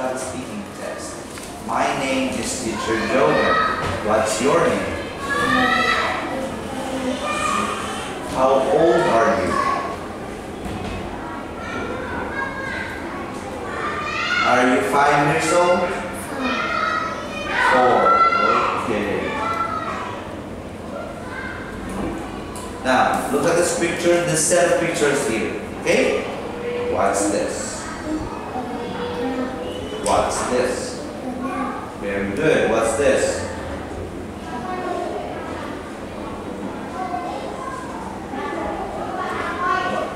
speaking test. My name is Teacher Joven. What's your name? How old are you? Are you five years old? Four. Okay. Now, look at this picture, this set of pictures here. Okay? What's this? What's this? Very good. What's this?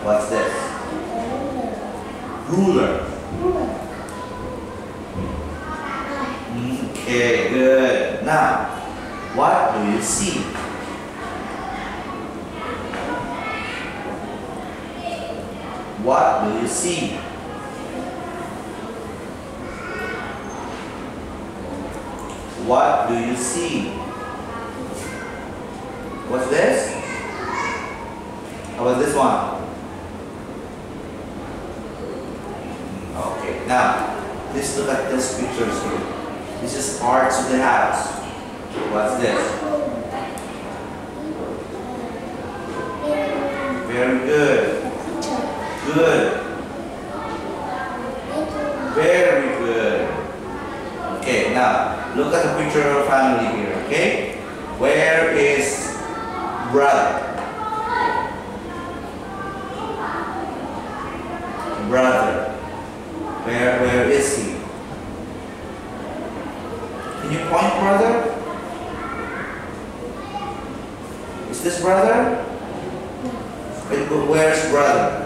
What's this? Ruler. Okay, good. Now, what do you see? What do you see? What do you see? What's this? How about this one? Okay, now, let's look at these pictures here. This is parts of the house. What's this? Very good. Good. Very good. Okay, now look at the picture of family here, okay? Where is brother? Brother. Where where is he? Can you point brother? Is this brother? Where's brother?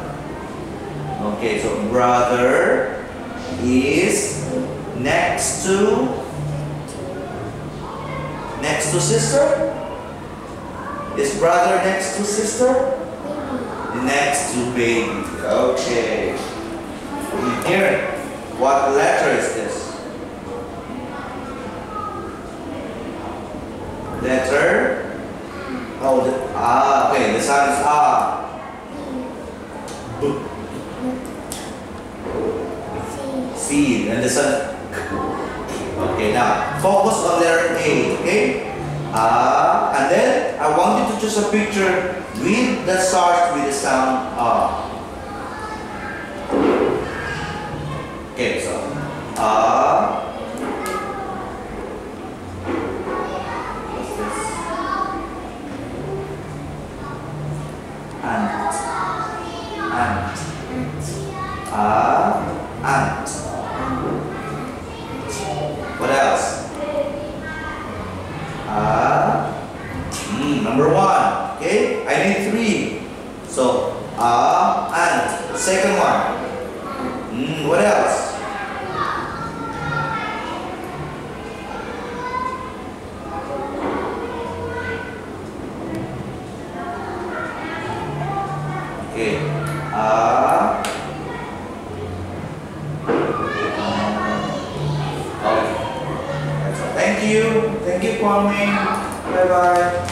Okay, so brother is next to next to sister? Is brother next to sister? Next to baby. Okay. Here, what letter is this? Letter? Oh, the, ah, okay, the sound is ah. B. C, and the sound. Now focus on letter A, okay? Ah, and then I want you to choose a picture with the starts with the sound ah. Okay, so ah. This? Ant. Ant. Ah. Ant. What else? Ah. Mm, number one. Okay, I need three. So ah and. Second one. Mm, what else? Okay. Ah. Okay. Thank you. Thank you, Quang Minh. Bye bye.